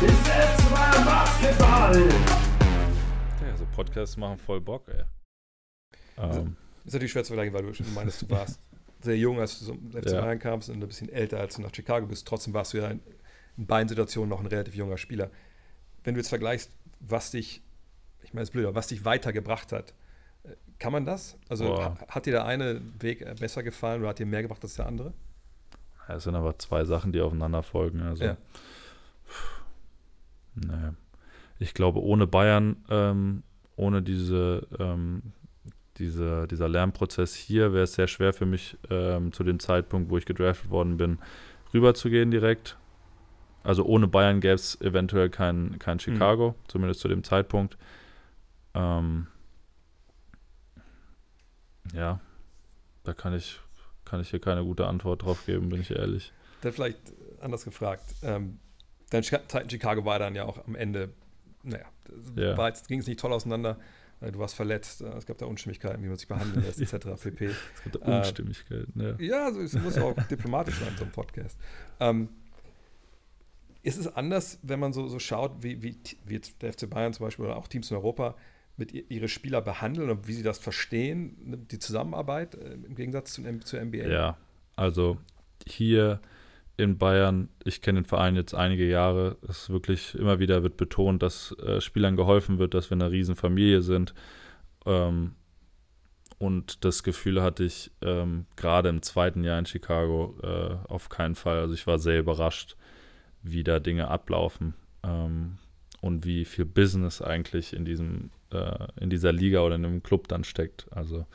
hier ist es mal Basketball. Ja, so Podcasts machen voll Bock, ey. Ähm, Ist natürlich schwer zu vergleichen, weil du schon meinst, du warst sehr jung, als du zum FC Ja. Kamst und ein bisschen älter, als du nach Chicago bist. Trotzdem warst du ja in, in beiden Situationen noch ein relativ junger Spieler. Wenn du jetzt vergleichst, was dich, ich meine, es ist blöd, aber was dich weitergebracht hat, äh, kann man das? Also Boah. ha- hat dir der eine Weg äh, besser gefallen oder hat dir mehr gebracht als der andere? es sind aber zwei Sachen, die aufeinander folgen. Also, Ja. Naja. Ich glaube, ohne Bayern, ähm, ohne diese, ähm, diese, dieser Lernprozess hier, wäre es sehr schwer für mich, ähm, zu dem Zeitpunkt, wo ich gedraftet worden bin, rüberzugehen direkt. Also ohne Bayern gäbe es eventuell kein, kein Chicago, zumindest zu dem Zeitpunkt. Ähm, ja, da kann ich, kann ich hier keine gute Antwort drauf geben, bin ich ehrlich. Dann vielleicht anders gefragt. Ähm, deine Chi- Zeit in Chicago war dann ja auch am Ende, naja, jetzt, ging es nicht toll auseinander. Äh, Du warst verletzt, äh, es gab da Unstimmigkeiten, wie man sich behandeln lässt, etc. pp. Es gibt Äh, Unstimmigkeiten, ja. Ja, also es muss auch diplomatisch sein, so ein Podcast. Ähm, ist es anders, wenn man so, so schaut, wie, wie, wie jetzt der FC Bayern zum Beispiel oder auch Teams in Europa mit ihre Spieler behandeln und wie sie das verstehen, die Zusammenarbeit äh, im Gegensatz zu, zur NBA? Ja, also hier in Bayern, ich kenne den Verein jetzt einige Jahre, es ist wirklich immer wieder wird betont, dass äh, Spielern geholfen wird, dass wir eine Riesenfamilie sind. Ähm, und das Gefühl hatte ich ähm, gerade im zweiten Jahr in Chicago äh, auf keinen Fall. Also ich war sehr überrascht, wie da Dinge ablaufen ähm, und wie viel Business eigentlich in diesem äh, in dieser Liga oder in einem Club dann steckt. Also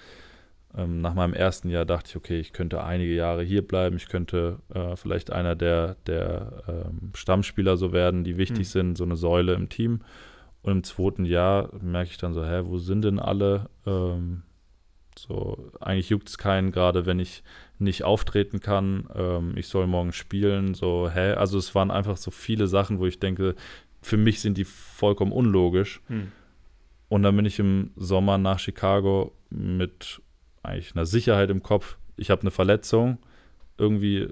ähm, nach meinem ersten Jahr dachte ich, okay, ich könnte einige Jahre hier bleiben, ich könnte äh, vielleicht einer der, der ähm, Stammspieler so werden, die wichtig Hm. sind, so eine Säule im Team. Und im zweiten Jahr merke ich dann so, hä, wo sind denn alle? Ähm, so, eigentlich juckt es keinen, gerade wenn ich nicht auftreten kann. Ähm, ich soll morgen spielen. So, hä? Also es waren einfach so viele Sachen, wo ich denke, für mich sind die vollkommen unlogisch. Hm. Und dann bin ich im Sommer nach Chicago mit eigentlich einer Sicherheit im Kopf. Ich habe eine Verletzung. Irgendwie,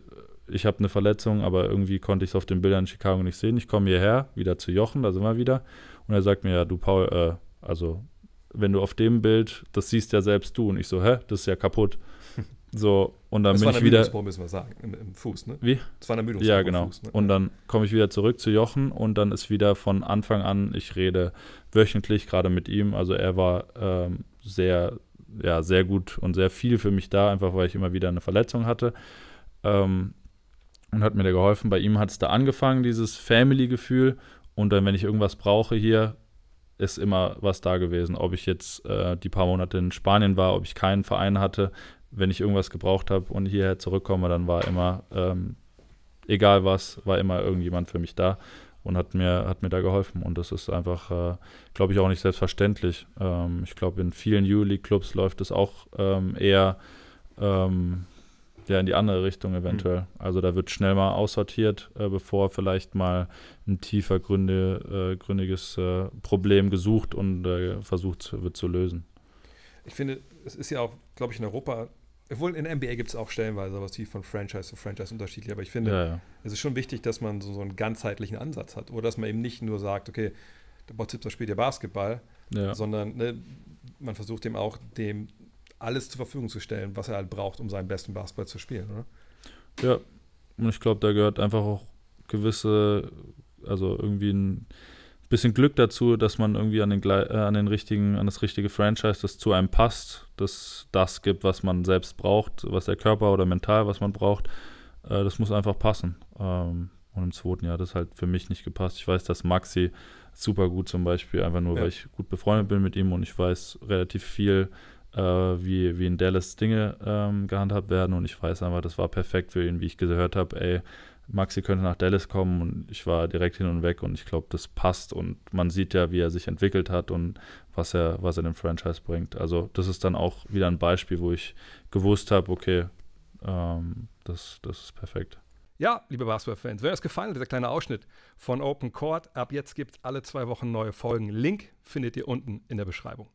ich habe eine Verletzung, aber irgendwie konnte ich es auf den Bildern in Chicago nicht sehen. Ich komme hierher, wieder zu Jochen, da sind wir wieder. Und er sagt mir, ja, du Paul, äh, also wenn du auf dem Bild, das siehst ja selbst du. Und ich so, hä, das ist ja kaputt. So, und dann Das bin war ich wieder. Ermüdungsbruch, müssen wir sagen, im, im Fuß, ne? Wie? Das war ein Ermüdungsbruch Ja, genau. Fuß, ne? Und dann komme ich wieder zurück zu Jochen und dann ist wieder von Anfang an, ich rede wöchentlich gerade mit ihm. Also er war ähm, sehr, ja, sehr gut und sehr viel für mich da, einfach weil ich immer wieder eine Verletzung hatte. Ähm, und hat mir da geholfen. Bei ihm hat es da angefangen, dieses Family-Gefühl. Und dann, wenn ich irgendwas brauche hier, ist immer was da gewesen. Ob ich jetzt äh, die paar Monate in Spanien war, ob ich keinen Verein hatte, wenn ich irgendwas gebraucht habe und hierher zurückkomme, dann war immer, ähm, egal was, war immer irgendjemand für mich da und hat mir, hat mir da geholfen. Und das ist einfach, äh, glaube ich, auch nicht selbstverständlich. Ähm, ich glaube, in vielen U-League-Clubs läuft es auch ähm, eher ähm, ja, in die andere Richtung eventuell. Also da wird schnell mal aussortiert, äh, bevor vielleicht mal ein tiefer Gründe, äh, gründiges äh, Problem gesucht und äh, versucht wird zu lösen. Ich finde, es ist ja auch, glaube ich, in Europa, obwohl in NBA gibt es auch stellenweise was wie von Franchise zu Franchise unterschiedlich, aber ich finde, Ja, ja. es ist schon wichtig, dass man so, so einen ganzheitlichen Ansatz hat. Oder dass man eben nicht nur sagt, okay, der Botzipser spielt ja Basketball, ja. sondern ne, man versucht dem auch dem alles zur Verfügung zu stellen, was er halt braucht, um seinen besten Basketball zu spielen, oder? Ja, und ich glaube, da gehört einfach auch gewisse, also irgendwie ein bisschen Glück dazu, dass man irgendwie an den, äh, an den richtigen, an das richtige Franchise, das zu einem passt, das das gibt, was man selbst braucht, was der Körper oder mental, was man braucht. Äh, das muss einfach passen. Ähm, und im zweiten Jahr hat das halt für mich nicht gepasst. Ich weiß, dass Maxi super gut zum Beispiel, einfach nur, Ja. weil ich gut befreundet bin mit ihm und ich weiß relativ viel, äh, wie, wie in Dallas Dinge ähm, gehandhabt werden und ich weiß einfach, das war perfekt für ihn, wie ich gehört habe, ey, Maxi könnte nach Dallas kommen und ich war direkt hin und weg und ich glaube, das passt und man sieht ja, wie er sich entwickelt hat und was er, was er dem Franchise bringt. Also das ist dann auch wieder ein Beispiel, wo ich gewusst habe, okay, ähm, das, das ist perfekt. Ja, liebe Basketball-Fans, wenn euch das gefallen hat, dieser kleine Ausschnitt von Open Court, ab jetzt gibt es alle zwei Wochen neue Folgen. Link findet ihr unten in der Beschreibung.